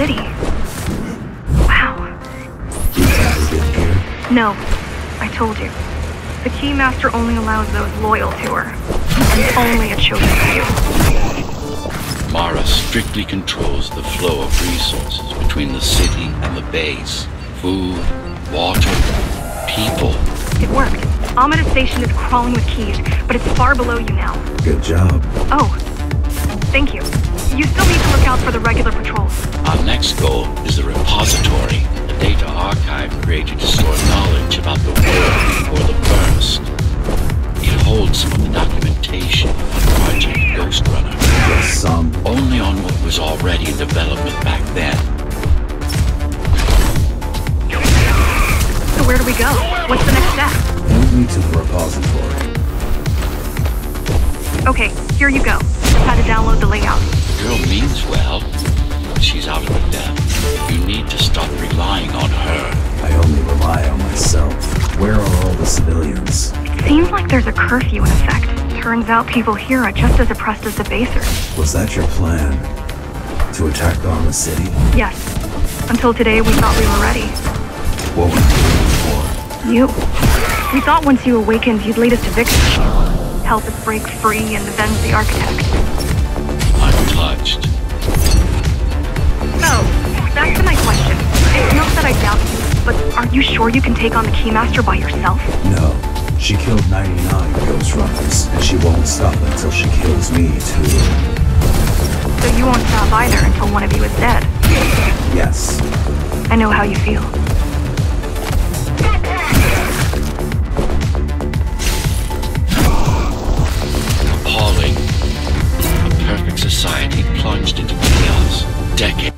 city. Wow. You have to get here. No, I told you. The Keymaster only allows those loyal to her. And only a chosen few. Mara strictly controls the flow of resources between the city and the base. Food, water, people. It worked. Amida Station is crawling with keys, but it's far below you now. Good job. Oh, thank you. You still need to look out for the regular patrols. Our next goal is the repository, a data archive created to store knowledge about the world before the burst. It holds some of the documentation on Project Ghostrunner, Yes, some. only on what was already in development back then. So where do we go? What's the next step? Point me to the repository. Okay, here you go. Just had to download the layout. The girl means well, but she's out of her depth. You need to stop relying on her. I only rely on myself. Where are all the civilians? It seems like there's a curfew in effect. Turns out people here are just as oppressed as the Basers. Was that your plan? To attack Dharma City? Yes. Until today, we thought we were ready. What were you waiting for? You. We thought once you awakened, you'd lead us to victory. Help us break free and avenge the Architect. I'm touched. So, back to my question. It's not that I doubt you, but are you sure you can take on the Keymaster by yourself? No. She killed 99 Ghostrunners, and she won't stop until she kills me, too. So you won't stop either until one of you is dead. Yes. I know how you feel. decade.